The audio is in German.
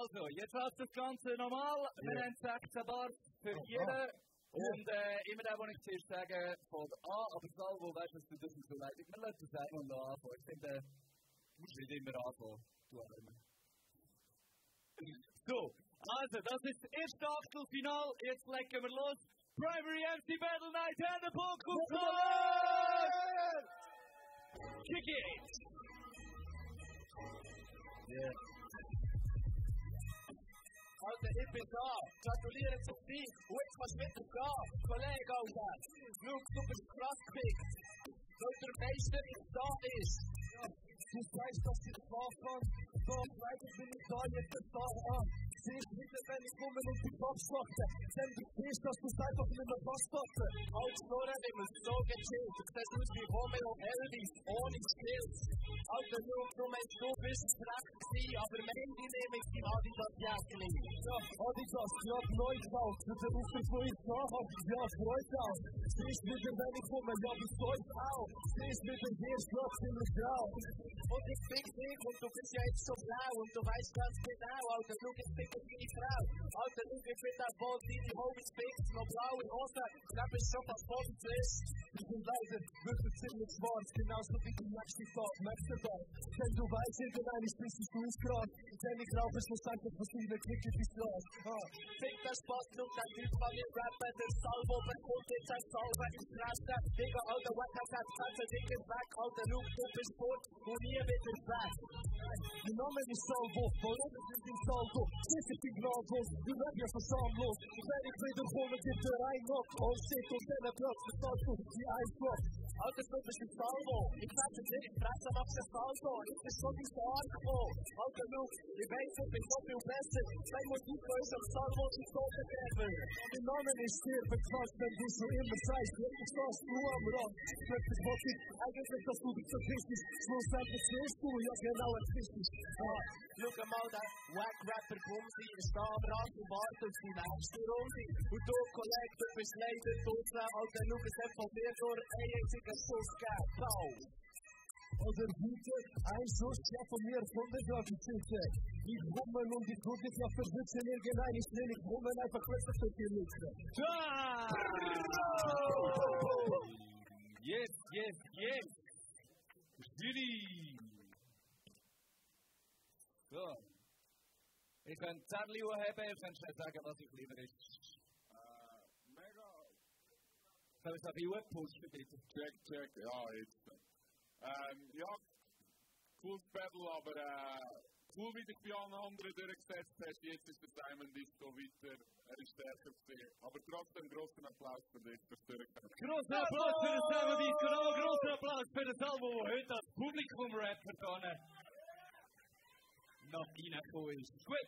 Also, jetzt hast du das Ganze normal. Wir Ja. haben 16 Bars für Aha. jeden. Und äh, immer der, den ich zuerst sage, von A, aber Salvo, weißt du, was du das so leid Wir lassen das einmal noch anfangen. Ich finde, du musst nicht immer anfangen, du. So, also, das ist das erste Achtelfinal. Jetzt legen wir los. Primary MC Battle Night and the Pokémon! Kick it! Heute ist es da. Gratuliere zu viel. Jetzt was wird es da? Kollege, Alter. Look, du bist krass bist. Deutscher Meister ist da ist. Du weißt, dass ich das mache. So, ich weiß, ich bin nicht da, jetzt ist da. Siehst wieder, wenn ich und die mache. Denn du siehst, dass du es einfach nicht mehr passt hatte. Als Flora, ich bin so gechillt. Du siehst aus wie Romeo Elvis. Ohne Skills. Alter, nur du meinst, du bist es recht gewesen. Aber am Ende nehme ich die Adidas Jäckli. Ja, Adidas, ja, neu gekauft. Für den Ruf von uns nachhaltig. Ja, freut auch. Siehst wieder, wenn ich komme. Ja, bis heute auch. Siehst wieder, hier ist ziemlich grau. Und ich bin dich und du bist ja jetzt so blau. Und du weißt ganz genau, Alter, komt er niet vooruit. Houdt de link weer die die hoge. blau blauw en roze, knap is shot als volgend is. Die wirklich wijze, wird het. Genauso wie die Maxi-Stop, Maxi-Stop. Wenn du weiß, hinter ist du ins Kreuz. Wenn ich rauf ist, muss in verschiedene Klicke die los. Fickt das Boss, nimmt dein Typ von den Rapper, den Salvo, wenn kommt jetzt ein in Digga, alter Wacker, hat ganze Ding weg, alter Loop, du bist tot, und hier wird es weg. Die Namen ist Salvo, verloren sind in Salvo. Trafikglas du not för Sandlås. Bergfriden får mig till terräng upp. Håll sitt och ställ ett rött. Als het tot is salvo, ik ga te zeggen, praat dan op zijn salvo, ik ben tot in salvo. Ook genoeg, je de het, ik op uw beste, zij moet niet keuze op salvo te stoppen. De namen is zeer verkast, men dus zo in de vijf, je hebt zelfs toe aan brand. Met de botten, eigenlijk dat doet het zo Christus, zo staat de ja, het Christus. Look eenmaal dat wack rapper komt die in staanbrand, de en op zijn eigen rond. Hoe door collector beslijden, tot daar ook van entrega seus cartões. Odrzucie, a I gumy ludzi drugich na serwisie niegenajnie śmieli gumy najpokresie w tej pielnicy. Yes, yes, yes. Jury. So. Ich kann Charlie Urheber, ich kann Scheißager, was ich. Kann ich es ein bisschen pushen, bitte? Check, check. Ja, jetzt. Ähm, ja, cooles Battle, aber äh, cool, wie dich bei allen anderen durchgesetzt hast. Jetzt ist der Simon Disco weiter. Er ist stärker gewesen. Aber trotzdem großen Applaus für dich, fürs Durchkommen. Großen Applaus für den Simon Disco, einen großen Applaus für den Salvo, der heute als Publikum-Rapper da noch reingekommen ist. Gut,